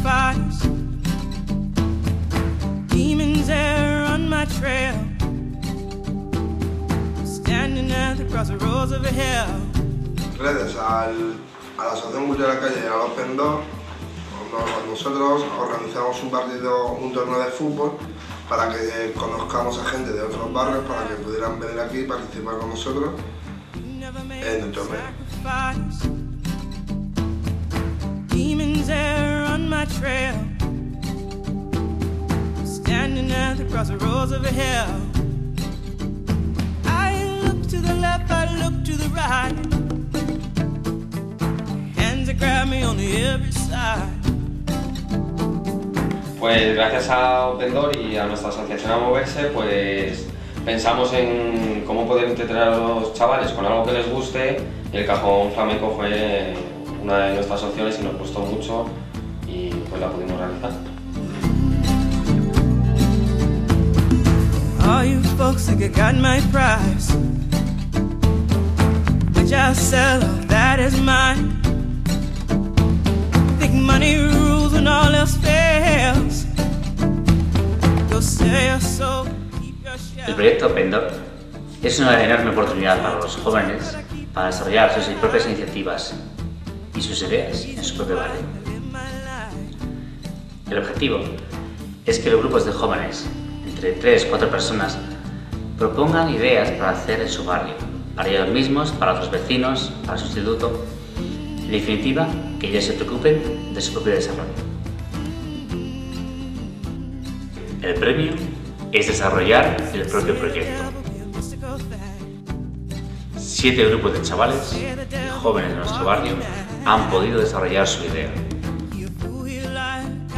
sacrifice. Demons there on my trail. Standing at the crossroads of hell. Redes al, a la Asociación Cultural de la Calle y al Open Door, nosotros organizamos un partido, un torneo de fútbol para que conozcamos a gente de otros barrios, para que pudieran venir aquí y participar con nosotros en el torneo. Pues gracias a Open Door y a nuestra asociación a moverse, pues pensamos en cómo poder entretener a los chavales con algo que les guste. El cajón flamenco fue una de nuestras opciones y nos gustó mucho y pues la pudimos realizar. All you folks I got my price. But I sell that is mine. Think money rules and all else fails. Go sell your soul, keep your El shell. proyecto Open Door es una enorme oportunidad para los jóvenes para desarrollar sus propias iniciativas y sus ideas en su propio barrio. El objetivo es que los grupos de jóvenes, entre 3 4 personas, propongan ideas para hacer en su barrio, para ellos mismos, para otros vecinos, para su instituto, en definitiva, que ellos se preocupen de su propio desarrollo. El premio es desarrollar el propio proyecto. Siete grupos de chavales y jóvenes de nuestro barrio han podido desarrollar su idea.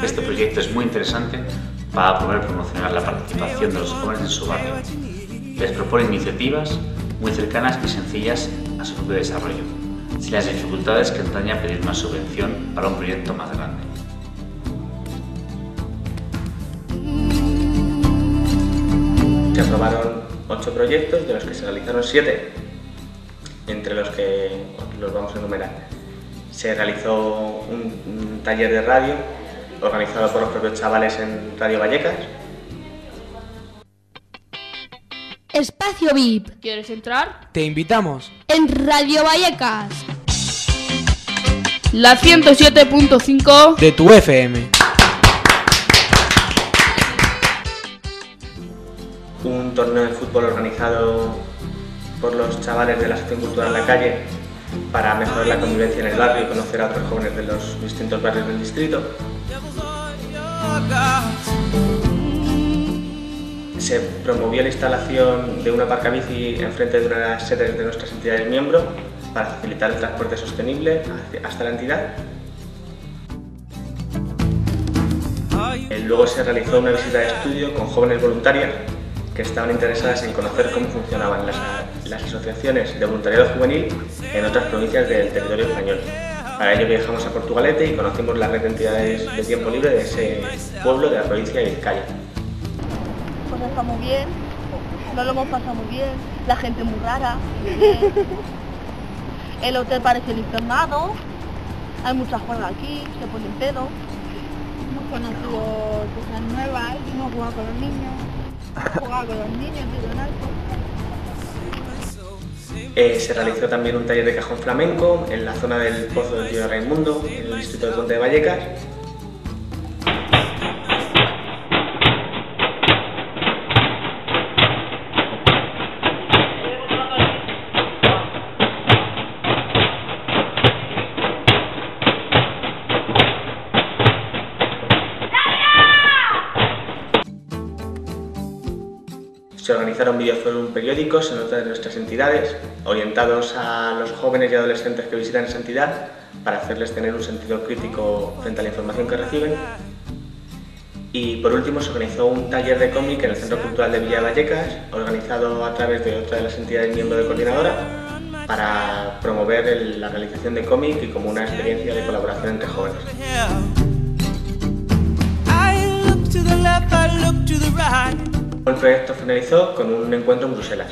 Este proyecto es muy interesante para poder promocionar la participación de los jóvenes en su barrio. Les propone iniciativas muy cercanas y sencillas a su propio desarrollo, sin las dificultades que entraña pedir una subvención para un proyecto más grande. Se aprobaron ocho proyectos, de los que se realizaron siete, entre los que los vamos a enumerar. Se realizó un taller de radio organizado por los propios chavales en Radio Vallecas. Espacio VIP ¿Quieres entrar? Te invitamos. en Radio Vallecas. La 107.5 De tu FM. Un torneo de fútbol organizado por los chavales de la Asociación Cultural de la Calle para mejorar la convivencia en el barrio y conocer a otros jóvenes de los distintos barrios del distrito. Se promovió la instalación de una aparcabici enfrente de una de las sedes de nuestras entidades miembros para facilitar el transporte sostenible hasta la entidad. Eh, Luego se realizó una visita de estudio con jóvenes voluntarias que estaban interesadas en conocer cómo funcionaban las, asociaciones de voluntariado juvenil en otras provincias del territorio español. Para ello viajamos a Portugalete y conocimos la red de entidades de tiempo libre de ese pueblo de la provincia de Vizcaya. Pues está muy bien, nos lo hemos pasado muy bien, la gente muy rara, bien. el hotel parece el hay muchas juegas aquí, se ponen pedo. Hemos conocido cosas nuevas, hemos jugado con los niños, Eh, se realizó también un taller de cajón flamenco en la zona del Pozo del Tío Raimundo, en el distrito de Ponte de Vallecas. Se organizaron videoforum periódicos en otras de nuestras entidades, orientados a los jóvenes y adolescentes que visitan esa entidad para hacerles tener un sentido crítico frente a la información que reciben. Y por último se organizó un taller de cómic en el Centro Cultural de Villa Vallecas, organizado a través de otra de las entidades miembro de coordinadora, para promover la realización de cómic y como una experiencia de colaboración entre jóvenes. El proyecto finalizó con un encuentro en Bruselas.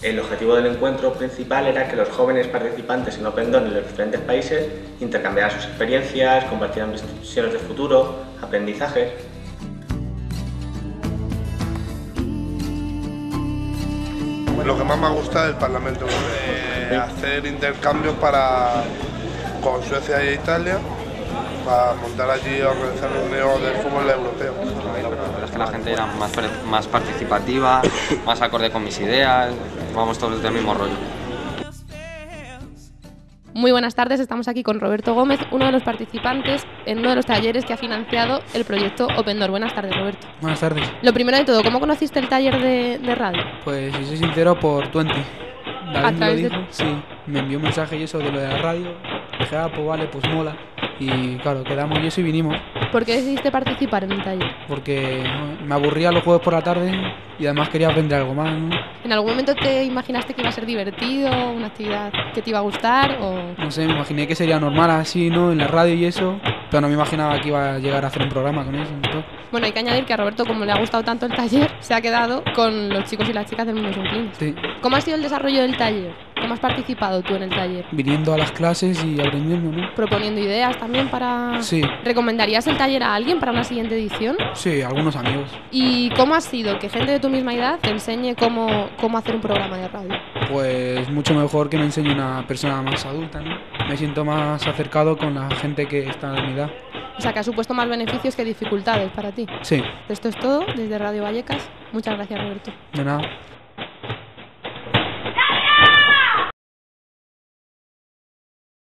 El objetivo del encuentro principal era que los jóvenes participantes en Open Door en los diferentes países intercambiaran sus experiencias, compartieran visiones de futuro, aprendizajes. Lo que más me gusta del Parlamento Europeo, hacer intercambios para, con Suecia e Italia para montar allí y organizar un torneo de fútbol europeo. Es que la gente era más, más participativa, más acorde con mis ideas, vamos todos del mismo rollo. Muy buenas tardes, estamos aquí con Roberto Gómez, uno de los participantes en uno de los talleres que ha financiado el proyecto Open Door. Buenas tardes, Roberto. Buenas tardes. Lo primero de todo, ¿cómo conociste el taller de, de radio? Pues, si soy sincero, por Twenty. ¿A través de- Sí, me envió un mensaje y eso de lo de la radio. Dije, ah, pues vale, pues mola. Y claro, quedamos y eso y vinimos. ¿Por qué decidiste participar en el taller? Porque ¿no? me aburría los jueves por la tarde y además quería aprender algo más, ¿no? ¿En algún momento te imaginaste que iba a ser divertido, una actividad que te iba a gustar o...? No sé, me imaginé que sería normal así, ¿no? En la radio y eso. Pero no me imaginaba que iba a llegar a hacer un programa con todo. Bueno, hay que añadir que a Roberto, como le ha gustado tanto el taller, se ha quedado con los chicos y las chicas del mundo sin. Sí, ¿Cómo ha sido el desarrollo del taller? ¿Cómo has participado tú en el taller? viniendo a las clases y aprendiendo, ¿no? ¿Proponiendo ideas también para...? Sí, ¿Recomendarías el taller a alguien para una siguiente edición? sí, algunos amigos. ¿Y cómo ha sido que gente de tu misma edad te enseñe cómo, cómo hacer un programa de radio? Pues mucho mejor que me enseñe una persona más adulta, ¿no? Me siento más acercado con la gente que está de mi edad. O sea, que ha supuesto más beneficios que dificultades para ti. Sí, Esto es todo desde Radio Vallecas. Muchas gracias, Roberto. de nada.